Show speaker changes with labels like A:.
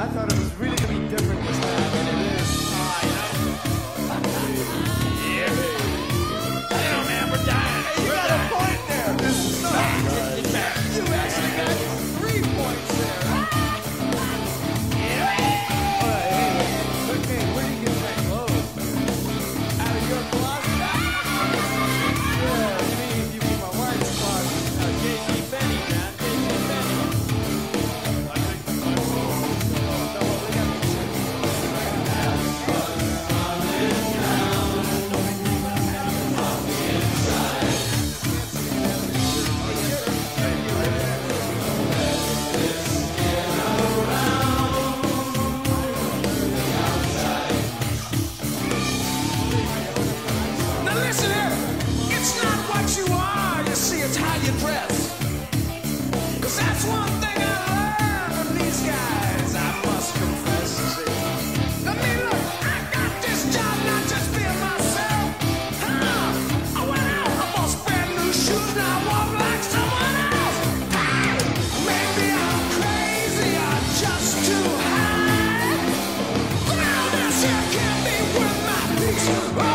A: I thought it was really
B: going to
A: be different. Bye.